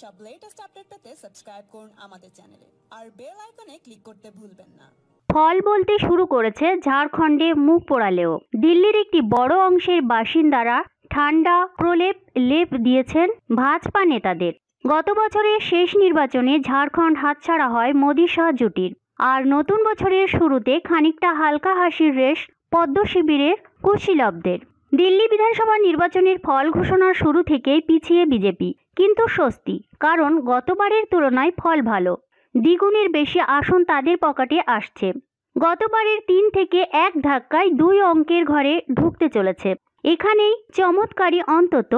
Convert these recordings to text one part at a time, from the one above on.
সব latest update পেতে subscribe করুন আমাদের চ্যানেলে আর বেল আইকনে ক্লিক করতে ভুলবেন না। ফল বলতে শুরু করেছে ঝাড়খণ্ডে মুখ পোড়ালেও। দিল্লির একটি বড় অংশের বাসিন্দারা ঠান্ডা, প্রলেপ, লেপ দিয়েছেন ভাজপা নেতাদের। গত বছরের শেষ নির্বাচনে ঝাড়খণ্ড হাতছাড়া হয় মোদী শাহ জুটির। আর নতুন বছরের শুরুতে খানিকটা হালকা হাসির রেশ পদ্ম শিবিরের কুশীলবদের। দিল্লি বিধানসভা নির্বাচনের ফল ঘোষণার শুরু থেকেই পিছিয়ে বিজেপি। কিন্তু স্বস্তি, কারণ গতবারের তুলনায় ফল ভালো। দ্বিগুণের বেশি আসন তাদের পকেটে আসছে। গতবারের তিন থেকে এক ধাক্কায় দুই অঙ্কের ঘরে ঢুকতে চলেছে। এখানেই চমৎকারী অন্তত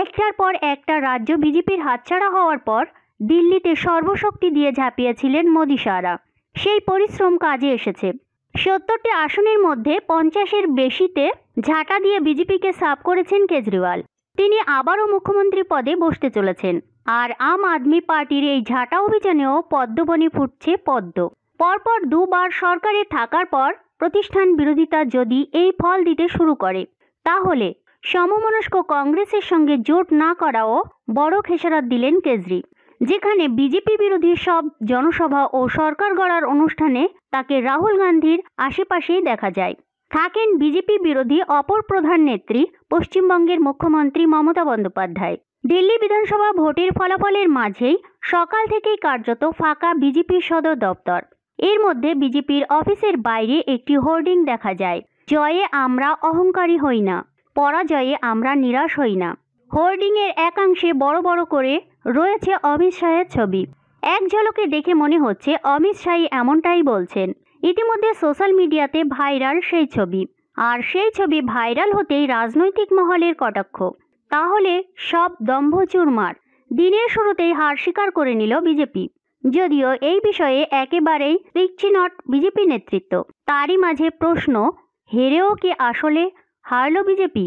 একটার পর একটা রাজ্য বিজেপির হাতছাড়া হওয়ার পর দিল্লিতে সর্বশক্তি দিয়ে ঝাঁপিয়েছিলেন মোদী শাহরা সেই পরিশ্রম কাজে এসেছে। সত্তরটি আসনের মধ্যে পঞ্চাশের বেশিতে ঝাঁটা দিয়ে বিজেপিকে সাফ করেছেন কেজরিওয়াল। তিনি আবারও মুখ্যমন্ত্রী পদে বসতে চলেছেন। আর আম আদমি পার্টির এই ঝাঁটা অভিযানেও পদ্মবনে ফুটছে পদ্ম। পরপর দুবার সরকারে থাকার পর প্রতিষ্ঠান বিরোধিতা যদি এই ফল দিতে শুরু করে, তাহলে সমমনস্ক কংগ্রেসের সঙ্গে জোট না করাও বড় খেসারত দিলেন কেজরি, যেখানে বিজেপি বিরোধী সব জনসভা ও সরকার গড়ার অনুষ্ঠানে তাকে রাহুল গান্ধীর আশেপাশেই দেখা যায়। থাকেন বিজেপি বিরোধী অপর প্রধান নেত্রী, পশ্চিমবঙ্গের মুখ্যমন্ত্রী মমতা বন্দ্যোপাধ্যায়। দিল্লি বিধানসভা ভোটের ফলাফলের মাঝেই সকাল থেকেই কার্যত ফাঁকা বিজেপির সদর দপ্তর। এর মধ্যে বিজেপির অফিসের বাইরে একটি হোর্ডিং দেখা যায়, জয়ে আমরা অহংকারী হই না, পরাজয়ে আমরা নিরাশ হই না। হোর্ডিংয়ের একাংশে বড় বড় করে রয়েছে অমিত শাহের ছবি। এক ঝলকে দেখে মনে হচ্ছে অমিত শাহই এমনটাই বলছেন ইতিমধ্যে সোশ্যাল মিডিয়াতে ভাইরাল সেই ছবি। আর সেই ছবি ভাইরাল হতেই রাজনৈতিক মহলের কটাক্ষ। তাহলে সব দম্ভ চুরমার। দিনের শুরুতেই হার স্বীকার করে নিল বিজেপি। যদিও এই বিষয়ে একেবারেই নট বিজেপি নেতৃত্ব। তারই মাঝে প্রশ্ন, হেরেও কি আসলে হারল বিজেপি?